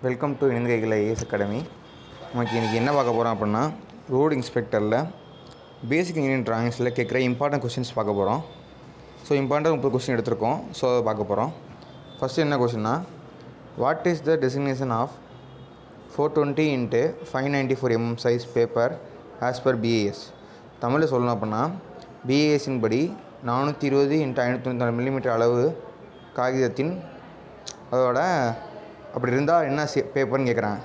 Welcome to இணைந்திரைகள் IAS academy நமக்கு இன்றைக்கி என்ன பார்க்க போகிறோம் அப்படின்னா ரோடு இன்ஸ்பெக்டரில் பேசிக் இன்ஜினியரிங் ட்ராயிங்ஸில் கேட்குற இம்பார்ட்டன்ட் கொஸ்டின்ஸ் பார்க்க போகிறோம் ஸோ இம்பார்ட்டன்ட் முப்பது கொஸ்டின் எடுத்திருக்கோம். ஸோ அதை பார்க்க போகிறோம் ஃபஸ்ட்டு என்ன கொஸ்டின்னா what is the designation of four twenty into five ninety four M size paper as per BIS தமிழில் சொல்லணும் அப்படின்னா பிஏஎஸின் படி நானூற்றி இருபது இன்ட்டு ஐநூற்றி தொண்ணூற்றி மில்லிமீட்டர் அளவு காகிதத்தின் அதோட அப்படி இருந்தால் என்ன சே பேப்பர்னு கேட்குறாங்க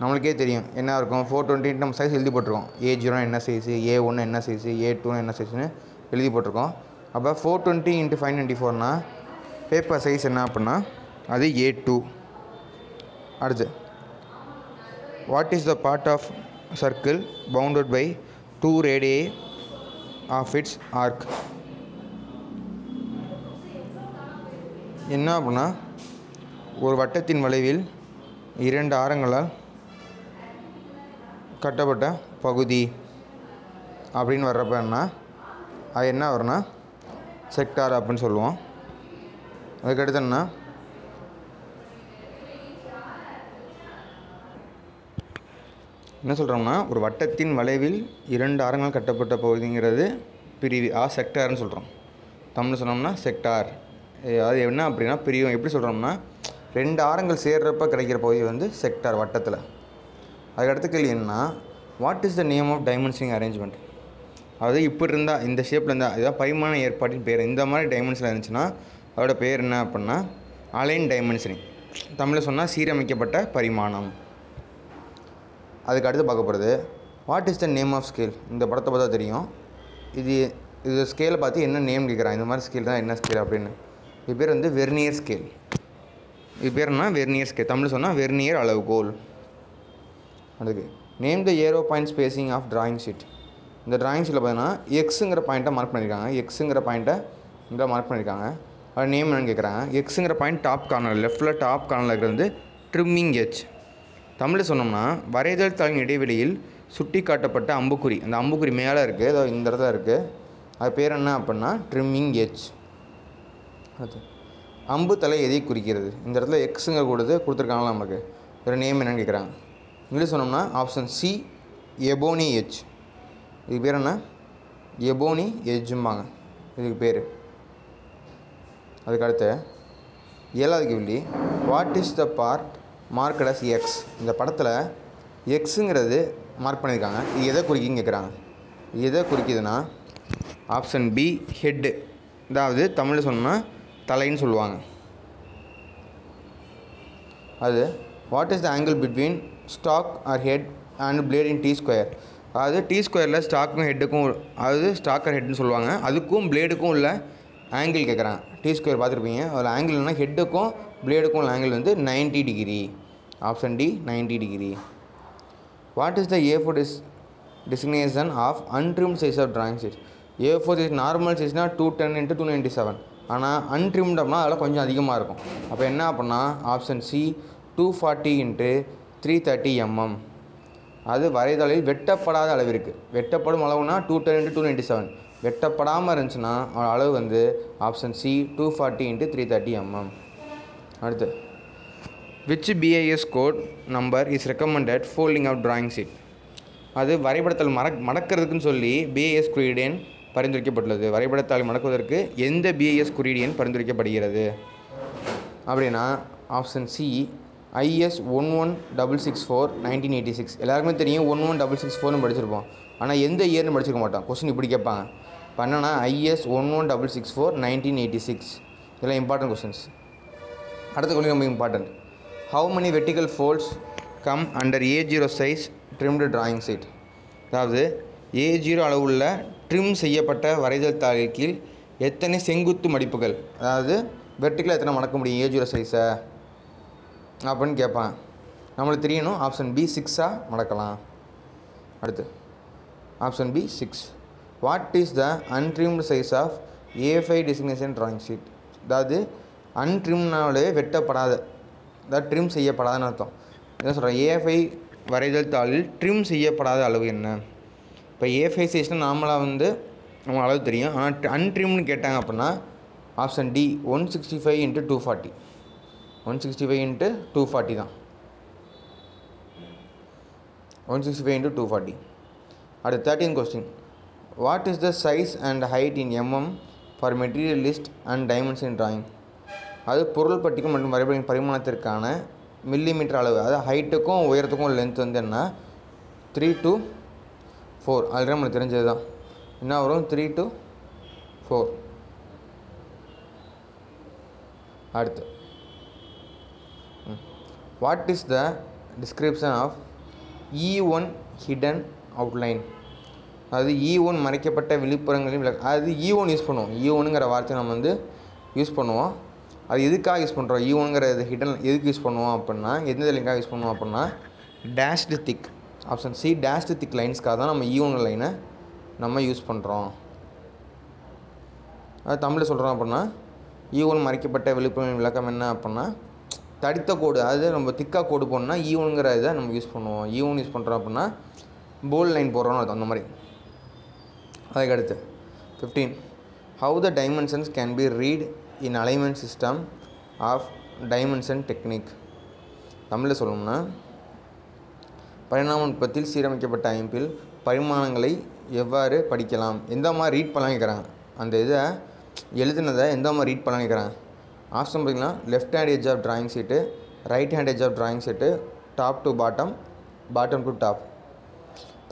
நம்மளுக்கே தெரியும். என்ன இருக்கும்? ஃபோர் டுவெண்ட்டி நம்ம சைஸ் எழுதி போட்டிருக்கோம். ஏ ஜீரோ என்ன சைஸு ஏ ஒன்று என்ன சைஸு ஏ டூ என்ன சைஸ்னு எழுதி போட்டிருக்கோம். அப்போ four twenty into five twenty ஃபோர்னால் paper size என்ன அப்படின்னா அது ஏ டூ அடுத்து what is the part of circle bounded by two radii of its arc என்ன அப்படின்னா ஒரு வட்டத்தின் வளைவில் இரண்டு ஆரங்களால் கட்டப்பட்ட பகுதி அப்படின்னு வர்றப்ப என்ன? அது என்ன வரும்னா செக்டார் அப்படின்னு சொல்லுவோம். அதுக்கடுத்து என்ன? என்ன சொல்கிறோம்னா ஒரு வட்டத்தின் வளைவில் இரண்டு ஆரங்கள் கட்டப்பட்ட பகுதிங்கிறது பிரிவு ஆ செக்டார்னு சொல்கிறோம் தமிழ் சொன்னோம்னா செக்டார். அது என்ன அப்படின்னா பிரிவு. எப்படி சொல்கிறோம்னா ரெண்டு ஆரங்கள் சேர்றப்ப கிடைக்கிற பகுதி வந்து செக்டார் வட்டத்தில். அதுக்கடுத்த கேள்வி என்னன்னா what is the name of dimensioning arrangement அதாவது இப்படி இருந்தால் இந்த ஷேப்பில் இருந்தால் இதான் பரிமாண ஏற்பாட்டின் பேர் இந்த மாதிரி டைமென்ஷனில் இருந்துச்சுன்னா அதோட பேர் என்ன அப்படின்னா அலைன் டைமென்ஷனிங் தமிழில் சொன்னால் சீரமைக்கப்பட்ட பரிமாணம். அதுக்கு அடுத்து பார்க்க போகிறது what is the name of scale இந்த படத்தை பார்த்தா தெரியும். இது இது ஸ்கேலை பார்த்து என்ன நேம் கேட்குறான் இந்த மாதிரி ஸ்கேல் தான் என்ன ஸ்கேல் அப்படின்னு. இது பேர் வந்து வெர்னியர் ஸ்கேல் இது பேர்னா வெர்னியர் ஸ்கேல் தமிழ் சொன்னால் வெர்னியர் அளவுகோல். அதுக்கு name the arrow point spacing of drawing sheet இந்த டிராயிங் ஷீட்டில் பார்த்தீங்கன்னா எக்ஸுங்கிற பாயிண்ட்டை மார்க் பண்ணியிருக்காங்க எக்ஸுங்கிற பாயிண்ட்டை இங்கே மார்க் பண்ணியிருக்காங்க அது நேம் என்னன்னு கேட்குறாங்க எக்ஸுங்கிற பாயிண்ட் டாப் கார்னர் லெஃப்ட்டில் டாப் கார்னரில் இருக்கிறது வந்து ட்ரிம்மிங் எச் தமிழில் சொன்னோம்னா வரைதல் தாளின் இடைவெளியில் சுட்டி காட்டப்பட்ட அம்புக்குறி. அந்த அம்புக்குறி மேலே இருக்குது அதோ இந்த இடத்துல இருக்குது அது பேர் என்ன அப்படின்னா ட்ரிம்மிங் எச் அது அம்பு தலை எதை குறிக்கிறது? இந்த இடத்துல எக்ஸுங்கிற கூடது கொடுத்துருக்காங்களா நமக்கு. ஒரு நேம் என்னென்னு கேட்குறாங்க. இங்கிலீஷ் சொன்னோம்னா ஆப்ஷன் சி எபோனி எஜ் இது பேர் என்ன? எபோனி எஜ்ஜும்பாங்க இதுக்கு பேர். அதுக்கு அடுத்து ஏழாவது கேள்வி. What is the part marked as X இந்த படத்தில் எக்ஸுங்கிறது மார்க் பண்ணியிருக்காங்க. இது எதை குறிக்குன்னு கேட்குறாங்க. இது எதை குறிக்குதுன்னா ஆப்ஷன் பி ஹெட்டு அதாவது தமிழில் சொன்னால் தலைன்னு சொல்லுவாங்க. அது what is the angle between stock or head and blade in T square அதாவது டி ஸ்கொயரில் ஸ்டாக்கும் ஹெட்டுக்கும் அதாவது ஸ்டாக்கர் ஹெட்னு சொல்லுவாங்க. அதுக்கும் பிளேடுக்கும் உள்ள ஆங்கிள் கேட்குறாங்க டி ஸ்கொயர் பார்த்துருப்பீங்க. அதில் ஆங்கிள்னா ஹெட்டுக்கும் பிளேடுக்கும் உள்ள ஆங்கிள் வந்து ninety degree option D ninety degree what is the A four dis designation of untrim size of drawing size A four size normal சைஸ்னால் two ten into two ninety seven ஆனால் untrimmed அதில் அதெல்லாம் கொஞ்சம் அதிகமாக இருக்கும். அப்போ என்ன அப்படின்னா option C two forty into three thirty mm அது வரைதலில் வெட்டப்படாத அளவிற்கு வெட்டப்படும் அளவுனா two ten into two ninety seven வெட்டப்படாமல் இருந்துச்சுன்னா அளவு வந்து option C two forty into three thirty mm அடுத்து which BIS code number is recommended folding of drawing sheet அது வரைபடத்தில் மறக் மடக்கிறதுக்குன்னு சொல்லி பிஐஎஸ் குறியீடு பரிந்துரைக்கப்பட்டுள்ளது. வரைபடத்தாள் மடக்குவதற்கு எந்த பிஐஎஸ் குறியீடு எண் பரிந்துரைக்கப்படுகிறது? அப்படின்னா option C IS one one double six four nineteen eighty six எல்லாருக்குமே தெரியும் ஒன் ஒன் டபுள் சிக்ஸ் ஃபோர்னு படிச்சிருப்போம். ஆனால் எந்த இயர்னு படிச்சிருக்க மாட்டோம். கொஸ்டின் இப்படி கேட்பாங்க. பண்ணனா IS one one double six four nineteen eighty six இதெல்லாம் இம்பார்ட்டன்ட் கொஸ்டின்ஸ் அடுத்த கொள்கை ரொம்ப important how many vertical folds come under A zero size trimmed drawing sheet அதாவது ஏ ஜீரோ அளவுள்ள ட்ரிம் செய்யப்பட்ட வரைதல் தாளில் கீழ் எத்தனை செங்குத்து மடிப்புகள்? அதாவது வெர்டிக்கலாக எத்தனை மடக்க முடியும்? ஏஜுர சைஸை அப்படின்னு கேட்பான். நம்மளுக்கு தெரியணும். ஆப்ஷன் பி சிக்ஸாக மடக்கலாம். அடுத்து. Option B six what is the untrimmed size of A five designation drawing sheet அதாவது அன்ட்ரிம்னாலே வெட்டப்படாத அதாவது ட்ரிம் செய்யப்படாதுன்னு அர்த்தம். என்ன சொல்கிறேன் ஏஃபை வரைதல் தாளில் ட்ரிம் செய்யப்படாத அளவு என்ன? இப்போ ஏஃபை சைஸ்னால் நார்மலாக வந்து நம்ம அளவு தெரியும். ஆனால் அன்ட்ரிம்னு கேட்டாங்க அப்படின்னா option D one sixty five into two forty one sixty five into two forty தான் one sixty five into two forty அடுத்து thirteen question what is the size and height in mm for material list and dimension drawing அது பொருள் பட்டிக்கும் மற்றும் வரைபடம் பரிமாணத்திற்கான millimetre அளவு. அதாவது ஹைட்டுக்கும் உயரத்துக்கும் length வந்து என்ன? த்ரீ டு ஃபோர் ஆல்ரெடி நம்மளுக்கு தெரிஞ்சது தான் என்ன வரும்? த்ரீ டு ஃபோர் அடுத்து. What is the description of E one hidden outline அது இ ஒன் மறைக்கப்பட்ட விழுப்புரங்களின் விளக்க அது இ ஒன் யூஸ் பண்ணுவோம். E இ ஒனுங்கிற வார்த்தை நம்ம வந்து யூஸ் பண்ணுவோம். அது எதுக்காக யூஸ் பண்ணுறோம் இ e ஒனுங்கிற இது ஹிடன் எதுக்கு யூஸ் பண்ணுவோம் அப்படின்னா எந்த லிங்காக யூஸ் பண்ணுவோம் அப்படின்னா dashed thick option C dashed thick லைன்ஸ்க்காக தான் நம்ம e ஈவன் லைனை நம்ம யூஸ் பண்ணுறோம் அது தமிழில் சொல்கிறோம் அப்படின்னா e ஈவன் மறைக்கப்பட்ட விழிப்புணர்வு விளக்கம் என்ன அப்படின்னா தடித்த கோடு அதாவது நம்ம திக்காக கோடு போடணும்னா e ஈவனுங்கிற இதை நம்ம யூஸ் பண்ணுவோம். ஈவன் யூஸ் பண்ணுறோம் அப்படின்னா போல் லைன் போடுறோம்னு அர்த்தம் அந்த மாதிரி. அதுக்கடுத்து fifteen how the dimensions can be read in alignment system of dimension technique தமிழில் சொல்லணும்னா பரிணாம நுட்பத்தில் சீரமைக்கப்பட்ட அமைப்பில் பரிமாணங்களை எவ்வாறு படிக்கலாம்? எந்த மாதிரி ரீட் பண்ணலாம் கேட்குறாங்க அந்த இதை எழுதுனதை எந்த மாதிரி ரீட் பண்ணலாம் கேட்குறாங்க ஆப்ஷன் பார்த்தீங்கன்னா left hand edge of drawing sheet right hand edge of drawing sheet top to bottom bottom to top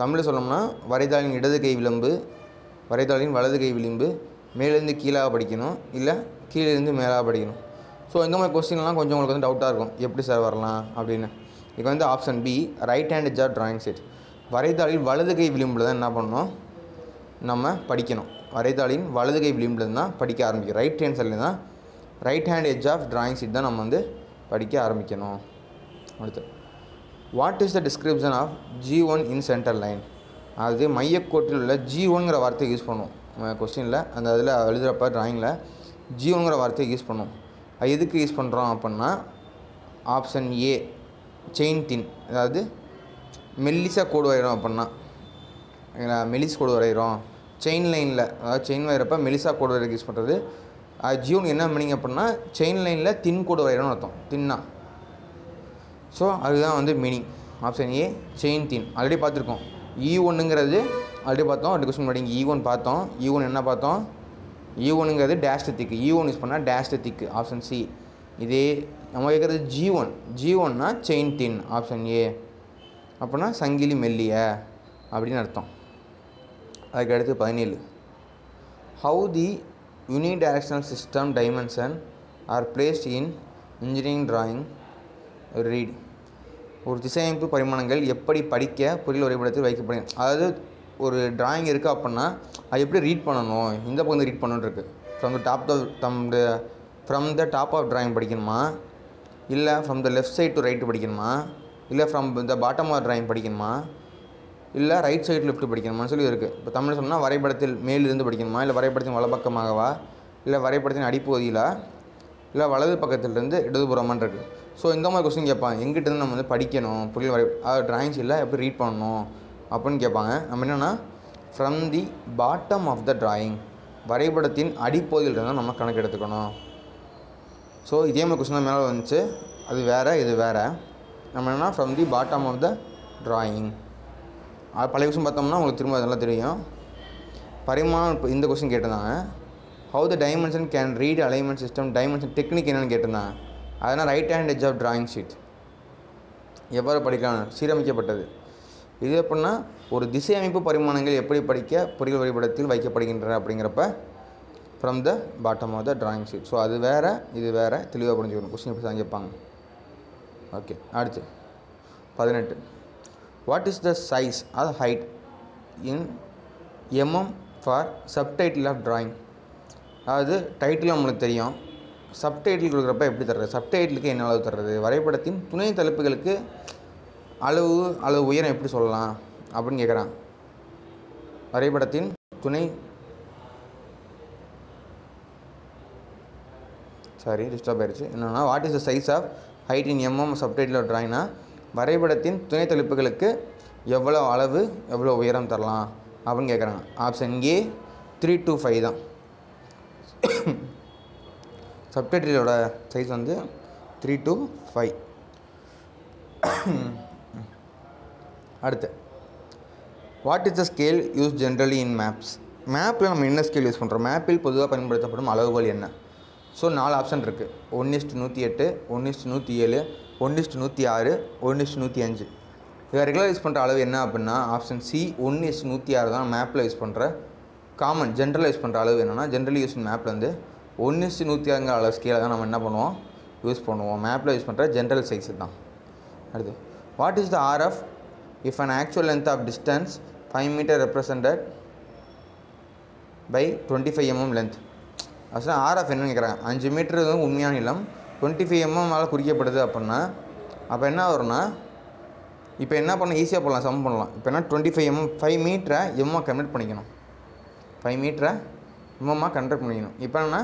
தமிழில் சொல்லணும்னா வரைதாளின் இடது கை விளிம்பு வரைதாளின் வலது கை விளிம்பு மேலேருந்து கீழாக படிக்கணும் இல்லை கீழேருந்து மேலாக படிக்கணும். ஸோ இந்த மாதிரி கொஸ்டின்லாம் கொஞ்சம் உங்களுக்கு வந்து டவுட்டாக இருக்கும். எப்படி சார் வரலாம் அப்படின்னு. இது வந்து option B right hand edge of drawing sheet வரைதாளில் வலது கை விளிம்பில் தான் என்ன பண்ணணும்? நம்ம படிக்கணும். வரைதாளின் வலது கை விளிம்பில் தான் படிக்க ஆரம்பிக்கும் ரைட் ஹேண்ட் சைடில் தான் right hand edge of drawing sheet தான் நம்ம வந்து படிக்க ஆரம்பிக்கணும். அடுத்து what is the description of G one in centre line அது மையக்கோட்டில் உள்ள ஜி ஒன்ங்கிற வார்த்தையை யூஸ் பண்ணுவோம் கொஸ்டினில் அந்த அதில் எழுதுகிறப்ப ட்ராயிங்கில் ஜி ஒன்ங்கிற வார்த்தையை யூஸ் பண்ணுவோம் அது எதுக்கு யூஸ் பண்ணுறோம் அப்படின்னா ஆப்ஷன் ஏ செயின் தின் அதாவது மெல்லிசாக கோடு வரைகிறோம் அப்படின்னா. சரிங்களா மெலிஸ் கோடு வரைகிறோம். செயின் லைனில் அதாவது செயின் வரைகிறப்ப மெலிசா கோடு வரைக்கு யூஸ் பண்ணுறது அது ஜியோன் என்ன பண்ணிங்க அப்படின்னா செயின் லைனில் தின் கோடு வரைகிறோம்னு அர்த்தம். தின்னா. ஸோ அதுதான் வந்து meaning option A chain thin. Already பார்த்துருக்கோம். இ e ஒன்றுங்கிறது ஆல்ரெடி பார்த்தோம். ரெண்டு கொஸ்டின் படிங்க இ ஒன் பார்த்தோம். E இ ஒன் என்ன பார்த்தோம்? E ஒன்றுங்கிறது dash thick E one use பண்ணால் டேஷ் திக்கு ஆப்ஷன் சி இதே நம்ம கேட்குறது ஜி ஒன் ஜி ஒன்னா செயின் தின் ஆப்ஷன் ஏ அப்படின்னா சங்கிலி மெல்லிய அப்படின்னு அர்த்தம். அதுக்கு அடுத்து பதினேழு. How the unidirectional system dimension are placed in engineering drawing read ஒரு திசையமைப்பு பரிமாணங்கள் எப்படி படிக்க பொருள் வரைபடத்தில் வைக்கப்படும். அதாவது ஒரு டிராயிங் இருக்குது அப்படின்னா அது எப்படி ரீட் பண்ணணும்? இந்த பக்கம் ரீட் பண்ணணுன்ருக்கு. From the top the them from the top of drawing படிக்கணுமா? இல்லை from the left side to right படிக்கணுமா? இல்லை from the bottom of drawing படிக்கணுமா? இல்லை ரைட் சைடு லெஃப்ட் படிக்கணுமான்னு சொல்லி இருக்குது இப்போ தமிழ் சொன்னால் வரைபடத்தில் மேலிருந்து படிக்கணுமா? இல்லை வரைபடத்தின் வலப்பக்கமாகவா? இல்லை வரைபடத்தின் அடிப்பகுதியிலா? இல்லை வலது பக்கத்துலேருந்து இடதுபுறமான் இருக்குது ஸோ இந்த மாதிரி கொஸ்டின் கேட்பாங்க. எங்கிட்டேருந்து நம்ம வந்து படிக்கணும்? புரியல வரை ட்ராயிங்ஸ் இல்லை எப்படி ரீட் பண்ணணும்? அப்படின்னு கேட்பாங்க. நம்ம என்னென்னா from the bottom of the drawing வரைபடத்தின் அடிப்பகுதியில் இருந்தால் நம்ம கணக்கு எடுத்துக்கணும் ஸோ இதே மாதிரி கொஸ்டின் தான் மேலே வந்துச்சு. அது வேறு இது வேறு. நம்ம என்னென்னா from the bottom of the drawing பழைய கொஸ்டின் பார்த்தோம்னா உங்களுக்கு திரும்ப நல்லா தெரியும். பரிமாணம் இப்போ இந்த கொஸ்டின் கேட்டிருந்தாங்க. How the dimension can read alignment system dimension technique என்னென்னு கேட்டிருந்தாங்க. அதனால் right hand edge of drawing sheet எவ்வாறு படிக்கலாம்? சீரமைக்கப்பட்டது. இது எப்படின்னா ஒரு திசை அமைப்பு பரிமாணங்கள் எப்படி படிக்க பொறியியல் வரைபடத்தில் வைக்கப்படுகின்றன அப்படிங்கிறப்ப from the bottom of the drawing sheet so அது வேறு இது வேறு. தெளிவாக புரிஞ்சுக்கணும் கொஸ்டின் எப்படி தான் கேட்பாங்க ஓகே அடுத்து. பதினெட்டு. வாட் இஸ் த சைஸ் அது height in mm for subtitle of drawing அதாவது டைட்டில் நம்மளுக்கு தெரியும். சப்டைட்டில் கொடுக்குறப்ப எப்படி தர்றது? சப்டைட்டிலுக்கு என்ன அளவு தர்றது? வரைபடத்தின் துணை தலைப்புகளுக்கு அளவு அளவு உயரம் எப்படி சொல்லலாம்? அப்படின்னு கேட்குறான் வரைபடத்தின் துணை சாரி டிஸ்டர்ப் ஆயிடுச்சு. என்னென்னா what is the size of height in mm subtitle ட்ராயிங்னா வரைபடத்தின் துணை தலைப்புகளுக்கு எவ்வளோ அளவு எவ்வளோ உயரம் தரலாம்? அப்படின்னு கேட்குறாங்க option A three two five தான். சப்டைட்டிலோட சைஸ் வந்து த்ரீ டூ ஃபைவ் அடுத்து what is the scale use generally in maps மேப்பில் நம்ம என்ன ஸ்கேல் யூஸ் பண்ணுறோம் மேப்பில் பொதுவாக பயன்படுத்தப்படும் அளவுகள் என்ன? ஸோ நாலு ஆப்ஷன் இருக்குது ஒன்று இஸ்ட் நூற்றி எட்டு ஒன்று இஸ்ட் நூற்றி ஏழு ஒன்று இஸ்ட் நூற்றி ஆறு ஒன்று இஸ்ட் நூற்றி அஞ்சு. இதை ரெகுலர் யூஸ் பண்ணுற அளவு என்ன அப்படின்னா ஆப்ஷன் சி ஒன்று இஸ்ட் நூற்றி ஆறு தான் மேப்பில் யூஸ் பண்ணுற காமன் ஜென்ரலாக யூஸ் பண்ணுற அளவு என்னென்னா ஜென்ரலி யூஸ் மேப்பில் வந்து ஒன்று இஸ்ட் நூற்றி ஆறுங்கிற அளவு ஸ்கேலை தான் நம்ம என்ன பண்ணுவோம்? யூஸ் பண்ணுவோம். மேப்பில் யூஸ் பண்ணுற ஜென்ரல் சைஸ் தான். அடுத்து what is the RF if an actual length of distance five metre represented by twenty five mm length அசல் ஆர்எஃப் என்னன்னு கேட்குறாங்க அஞ்சு மீட்டர் வந்து உண்மையான நிலம். டுவெண்ட்டி ஃபைவ் எம்எம்மால் குறிக்கப்படுது அப்படின்னா அப்போ என்ன வரும்னா இப்போ என்ன பண்ண ஈஸியாக போடலாம் சம் பண்ணலாம். இப்போ என்ன டுவெண்ட்டி ஃபைவ் எம்எம் ஃபைவ் மீட்டரை எம்மாக கன்வெர்ட் பண்ணிக்கணும். ஃபைவ் மீட்டரை எம்எம்மாக கன்வெர்ட் பண்ணிக்கணும். இப்போ என்னென்னா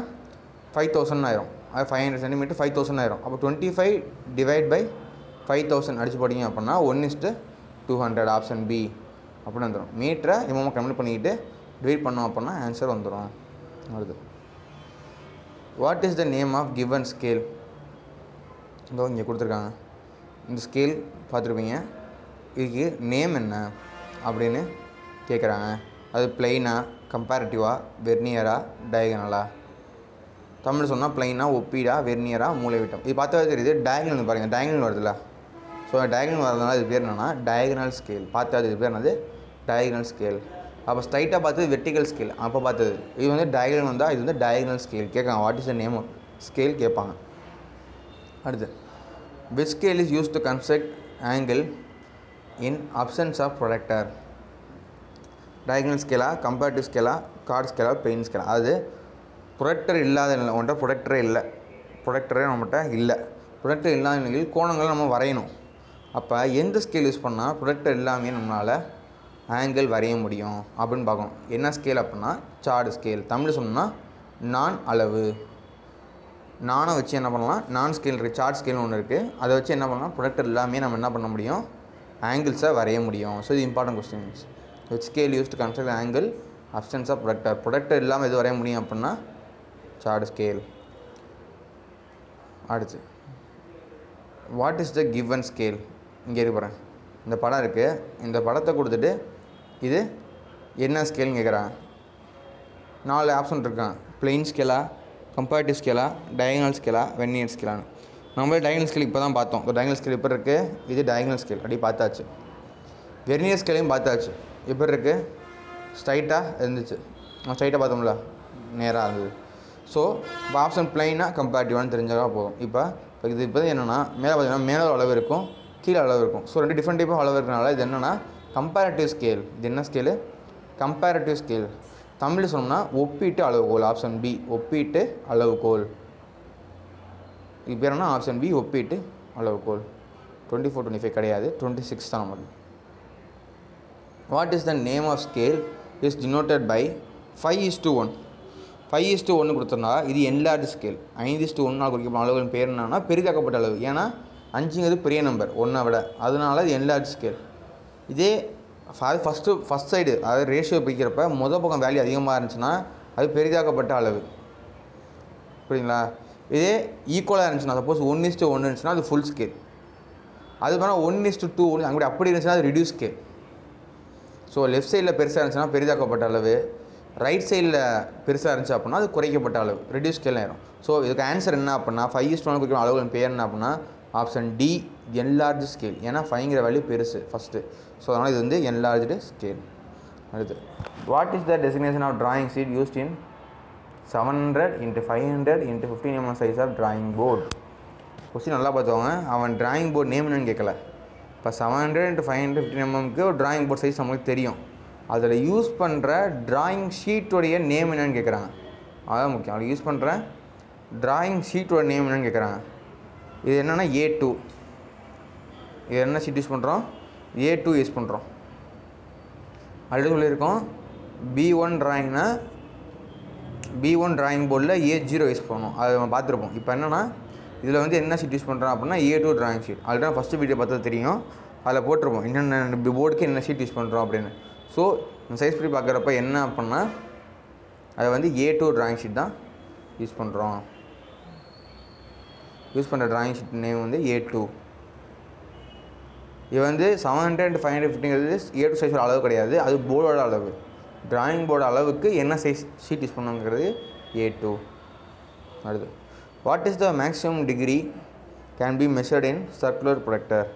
ஃபைவ் தௌசண்ட் ஆயிரும். அது five hundred centimetre five thousand ஆயிரும். அப்போ twenty five divide by five thousand அடிச்சு போட்டிங்க அப்படின்னா one is to two hundred option B அப்படின்னு வந்துடும் மீட்டரை எம்எம்மாக கன்வெர்ட் பண்ணிக்கிட்டு டிவைட் பண்ணோம் அப்படின்னா ஆன்சர் வந்துடும் வருது. What is the name of given scale இதோ இங்கே கொடுத்துருக்காங்க. இந்த ஸ்கேல் பார்த்துருப்பீங்க. இதுக்கு நேம் என்ன அப்படின்னு கேட்குறாங்க அது பிளெயினா கம்பேரிட்டிவாக வெர்னியரா டயகனலா தமிழ் சொன்னால் பிளைனாக ஒப்பீடா வெர்னியரா மூளைவிட்டம் இது பார்த்தாவே தெரியுது டயகனல் பாருங்கள் டயகனல் வருதுல்ல. ஸோ டயகனல் வரதுனால இது பேர் என்னென்னா டயகனல் ஸ்கேல் பார்த்தா இது பேர் என்னது? டயகனல் ஸ்கேல் அப்போ ஸ்ட்ரைட்டாக பார்த்தது வெர்டிகல் ஸ்கேல் அப்போ பார்த்தது இது வந்து டயகனல் வந்தால் இது வந்து டயகனல் ஸ்கேல் கேட்காங்க what is the name scale கேட்பாங்க. அடுத்து which scale is use to construct angle in absence of protractor diagonal ஸ்கேலா comparative ஸ்கேலா கார்ட் ஸ்கேலா பெயின் ஸ்கேலா அது ப்ரொடக்டர் இல்லாத நிலை உன்ட்ட ப்ரொடக்டரே இல்லை. ப்ரொடக்டரே நம்மகிட்ட இல்லை. ப்ரொடக்டர் இல்லாத நிலையில் கோணங்களை நம்ம வரையணும். அப்போ எந்த ஸ்கேல் யூஸ் பண்ணால் ப்ரொடக்டர் இல்லாமே நம்மளால் ஆங்கிள் வரைய முடியும் அப்படின்னு பார்க்கணும். என்ன ஸ்கேல் அப்படின்னா சார்டு ஸ்கேல் தமிழ் சொன்னால் நான் அளவு. நானை வச்சு என்ன பண்ணலாம்? நான் ஸ்கேல் இருக்குது சார்ட் ஸ்கேல்னு ஒன்று இருக்குது அதை வச்சு என்ன பண்ணலாம்? ப்ரொடக்டர் எல்லாமே நம்ம என்ன பண்ண முடியும்? ஆங்கிள்ஸை வரைய முடியும். ஸோ இது important questions with scale use to construct angle absence of protractor protractor இல்லாமல் எது வரைய முடியும் அப்படின்னா சார்ட் ஸ்கேல் அடுத்து what is the given scale இங்கே இருக்கிறேன் இந்த படம் இருக்குது இந்த படத்தை கொடுத்துட்டு இது? என்ன ஸ்கேல்னு கேட்குறான். நாலு ஆப்ஷன் இருக்கான். பிளெயின் ஸ்கேலா கம்பேரிட்டிவ் ஸ்கேலா டயகனல் ஸ்கேலா வென்னியர் ஸ்கேலான்னு நம்மளே டயகனல் ஸ்கேல் இப்போ தான் பார்த்தோம். டயகனல் ஸ்கேல் இப்போ இருக்குது இது டயகனல் ஸ்கேல் அப்படி பார்த்தாச்சு. வெர்னியர் ஸ்கேலையும் பார்த்தாச்சு. இப்போ இருக்குது ஸ்ட்ரைட்டாக இருந்துச்சு. நம்ம ஸ்ட்ரைட்டாக பார்த்தோம்ல. நேராக இருந்தது ஸோ இப்போ ஆப்ஷன் பிளைனாக கம்பேரிட்டிவானு தெரிஞ்சதாக போதும். இப்போ இப்போ இது இப்போ என்னென்னா மேலே பார்த்தீங்கன்னா மேலே அளவு இருக்கும் கீழே அளவு இருக்கும். ஸோ ரெண்டு டிஃப்ரெண்ட் டைப் அளவு இருக்கனால இது என்னென்னா கம்பேரட்டிவ் ஸ்கேல் இது என்ன ஸ்கேலு கம்பேரட்டிவ் ஸ்கேல் தமிழ் சொன்னோம்னா ஒப்பீட்டு அளவுகோல் ஆப்ஷன் பி ஒப்பீட்டு அளவுகோல். இது பேர் என்ன? ஆப்ஷன் பி ஒப்பீட்டு அளவுகோல். டுவெண்ட்டி ஃபோர் டுவெண்ட்டி ஃபைவ் கிடையாது. டுவெண்ட்டி சிக்ஸ் தான் நமக்கு. What is the name of scale is denoted by five is to one five is to ஒன்று கொடுத்துருந்தா இது என்லார்ஜ் ஸ்கேல் ஐந்து இஸ் டு ஒன்றால் குறிக்கப்படும் அளவுகளின் பேர் என்னன்னா பெரிதாக்கப்பட்ட அளவு. ஏன்னா அஞ்சுங்கிறது பெரிய நம்பர் ஒன்றை விட. அதனால இது என்லார்ஜ் ஸ்கேல் இதே அது ஃபஸ்ட்டு ஃபஸ்ட் சைடு அதாவது ரேஷியோ பிரிக்கிறப்ப மொதல் பக்கம் வேல்யூ அதிகமாக இருந்துச்சுன்னா அது பெரிதாக்கப்பட்ட அளவு. புரியுங்களா இதே ஈக்குவலாக இருந்துச்சுன்னா சப்போஸ் ஒன் இஸ்ட்டு ஒன்று இருந்துச்சுன்னா அது ஃபுல் ஸ்கேல் அது பண்ணால் ஒன் இஸ்ட்டு டூ ஒன்று அங்கே அப்படி இருந்துச்சுன்னா அது ரிடியூஸ் ஸ்கேல் ஸோ லெஃப்ட் சைடில் பெருசாக இருந்துச்சுன்னா பெரிதாக்கப்பட்ட அளவு. ரைட் சைடில் பெருசாக இருந்துச்சு அப்படின்னா அது குறைக்கப்பட்ட அளவு. ரெடியூஸ் ஸ்கேல் ஆயிரும். ஸோ இதுக்கு ஆன்சர் என்ன அப்படின்னா ஃபைவ் இஸ்ட் ஒன் குறிக்கும் அளவுகளின் பேர் என்ன அப்படின்னா ஆப்ஷன் டி என்லார்ஜ் ஸ்கேல் ஏன்னா ஃபைங்கிற வேல்யூ பெருசு ஃபஸ்ட்டு ஸோ அதனால் இது வந்து என்லார்ஜ்டு ஸ்கேல் அடுத்து. What is the designation of drawing sheet used in seven hundred into five hundred into fifteen mm size of drawing board question நல்லா பார்த்துவாங்க அவன் டிராயிங் போர்டு நேம் என்னன்னு கேட்கல. இப்போ seven hundred into five hundred fifteen எம்எம்க்கு ஒரு drawing board size நம்மளுக்கு தெரியும். அதில் யூஸ் பண்ணுற ட்ராயிங் ஷீட்டுடைய நேம் என்னன்னு கேட்குறாங்க அதான் முக்கியம். அதில் யூஸ் பண்ணுற ட்ராயிங் ஷீட்டோட நேம் என்னன்னு கேட்குறாங்க இது என்னென்னா ஏ டூ இது என்ன சீட் யூஸ் பண்ணுறோம் ஏ டூ யூஸ் பண்ணுறோம் ஆல்ரெடி சொல்லியிருக்கோம் பி ஒன் ட்ராயிங்னா பி ஒன் ட்ராயிங் போர்டில் ஏ ஜீரோ யூஸ் பண்ணணும். அதை நம்ம பார்த்துருப்போம். இப்போ என்னென்னா இதில் வந்து என்ன ஷீட் யூஸ் பண்ணுறோம் அப்படின்னா A two drawing sheet already first video பார்த்தது தெரியும். அதில் போட்டிருப்போம் என்னென்ன போர்டுக்கு என்ன ஷீட் யூஸ் பண்ணுறோம் அப்படின்னு. ஸோ இந்த சைஸ் ஃப்ரீ பார்க்குறப்ப என்ன அப்படின்னா அதை வந்து ஏ டூ ட்ராயிங் ஷீட் தான் யூஸ் பண்ணுறோம் யூஸ் பண்ணுற ட்ராயிங் ஷீட் நேம் வந்து ஏ டூ இது வந்து seven hundred and five hundred ஃபிஃப்டிங்கிறது A two சைஸோட அளவு கிடையாது. அது போர்டோட அளவு. டிராயிங் போர்டு அளவுக்கு என்ன சைஸ் ஷீட் யூஸ் பண்ணுங்கிறது ஏ டூ அடுத்து. What is the maximum degree can be measured in circular protractor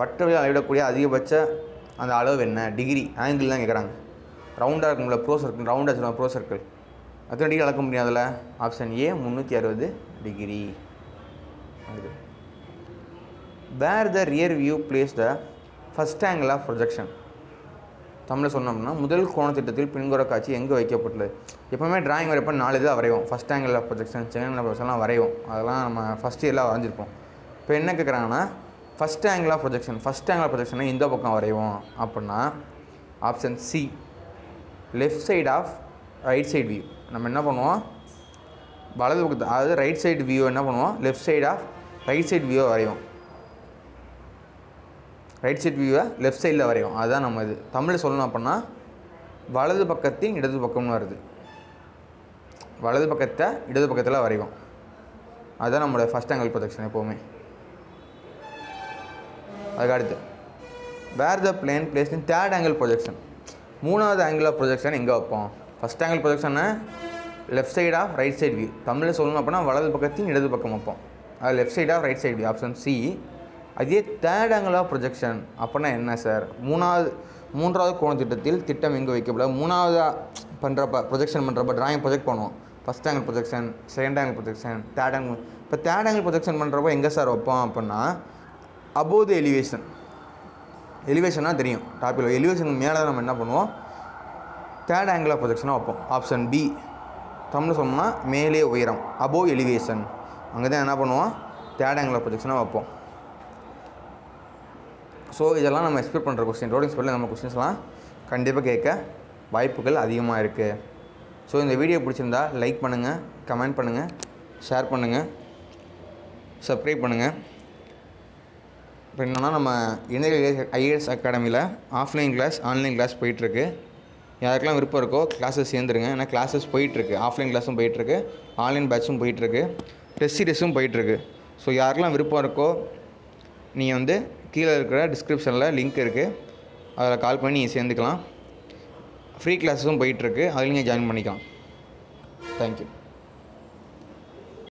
வட்டவில் அளவிடக்கூடிய அதிகபட்ச அந்த அளவு என்ன? டிகிரி ஆங்கிள் தான் கேட்குறாங்க. ரவுண்டாக இருக்கும்ல ப்ரோ சர்க்கிள் ரவுண்டாக சொல்லுவாங்க ப்ரோ சர்க்கிள் அத்தனை டிகிரி அளக்க முடியாதுல்ல ஆப்ஷன் ஏ முந்நூற்றி அறுபது degree where the rear view place the first angle of projection தமிழில் சொன்னோம்னா முதல் கோணத்திட்டத்தில் பின்புற காட்சி எங்கே வைக்கப்பட்டுள்ளது? எப்போவுமே டிராயிங் வரைப்போ நாலு இதாக வரைவோம். First angle of projection second angle ப்ரொஜெக்ஷன்லாம் வரைவோம். அதெல்லாம் நம்ம ஃபஸ்ட் இயரில் வரைஞ்சிருப்போம். இப்போ என்ன கேட்குறாங்கன்னா first angle of projection first angle of ப்ரொஜெக்ஷனை இந்த பக்கம் வரைவோம் அப்படின்னா option C left side of right side view நம்ம என்ன பண்ணுவோம்? வலது பக்கத்து அதாவது ரைட் சைடு வியூ என்ன பண்ணுவோம்? Left side of right side வியூவை வரைவோம் ரைட் சைட் வியூவை லெஃப்ட் சைடில் வரையும். அதுதான் நம்ம இது. தமிழில் சொல்லணும் அப்படின்னா வலது பக்கத்தையும் இடது பக்கம்னு வருது. வலது பக்கத்தை இடது பக்கத்தில் வரைவோம் அதுதான் நம்மளோட ஃபஸ்ட் ஆங்கிள் ப்ரொஜெக்ஷன் எப்போவுமே. அதுக்கு அடுத்து where the plane place in third angle projection மூணாவது ஆங்கிள் ஆஃப் ப்ரொஜெக்ஷன் எங்கே வைப்போம்? First angle ப்ரொஜெக்ஷனை left side of right side view தமிழில் சொல்லணும் அப்படின்னா வலது பக்கத்தையும் இடது பக்கம் வைப்போம். அது லெஃப்ட் சைடாக ரைட் சைடு ஆப்ஷன் சி அதே தேர்ட் ஆங்கிள் ஆஃப் ப்ரொஜெக்ஷன் அப்படின்னா என்ன சார் மூணாவது மூன்றாவது கோண திட்டத்தில் திட்டம் எங்கே வைக்கப்பட மூணாவதாக பண்ணுறப்ப ப்ரொஜெக்ஷன் பண்ணுறப்ப ட்ராயிங் ப்ரொஜெக்ட் பண்ணுவோம். First angle projection second angle projection third angle இப்போ தேர்ட் ஆங்கிள் ப்ரொஜெக்ஷன் பண்ணுறப்ப எங்கே சார் வைப்போம் அப்படின்னா அபோவ் த எலிவேஷன் எலிவேஷனாக தெரியும் டாப்பில் எலிவேஷனுக்கு மேலே நம்ம என்ன பண்ணுவோம்? தேர்ட் ஆங்கிள் ஆஃப் ப்ரொஜெக்ஷனாக வைப்போம். ஆப்ஷன் பி தமிழ் சொன்னோம்னா மேலே உயரம் அபோவ் எலிவேஷன் அங்கே தான் என்ன பண்ணுவோம்? தேர்ட் ஆங்கிள் ப்ரொஜெக்ஷனாக வைப்போம். ஸோ இதெல்லாம் நம்ம எக்ஸ்பெக்ட் பண்ணுற கொஸ்டின் ரோடிங் ஸ்பெல்லில் நம்ம கொஸ்டின்ஸ்லாம் கண்டிப்பாக கேட்க வாய்ப்புகள் அதிகமாக இருக்குது ஸோ இந்த வீடியோ பிடிச்சிருந்தா லைக் பண்ணுங்கள் கமெண்ட் பண்ணுங்கள் ஷேர் பண்ணுங்கள் சப்ஸ்கிரைப் பண்ணுங்கள் இப்போ என்னென்னா நம்ம இணைய ஐஏஎஸ் அகாடமியில் ஆஃப்லைன் கிளாஸ் ஆன்லைன் கிளாஸ் போயிட்டுருக்கு. யாருக்கெல்லாம் விருப்பம் இருக்கோ கிளாஸஸ் சேர்ந்துருங்க. ஏன்னா கிளாஸஸ் போயிட்டுருக்கு. ஆஃப்லைன் கிளாஸும் போயிட்டுருக்கு. ஆன்லைன் பேட்சும் போயிட்டுருக்கு. டெஸ்ட் சீரியஸும் போயிட்டுருக்கு. ஸோ யாருக்கெல்லாம் விருப்பம் இருக்கோ நீங்கள் வந்து கீழே இருக்கிற டிஸ்கிரிப்ஷனில் லிங்க் இருக்குது அதில் கால் பண்ணி நீங்கள் சேர்ந்துக்கலாம். ஃப்ரீ கிளாஸஸும் போயிட்டுருக்கு. அதில் நீங்கள் ஜாயின் பண்ணிக்கலாம் தேங்க்யூ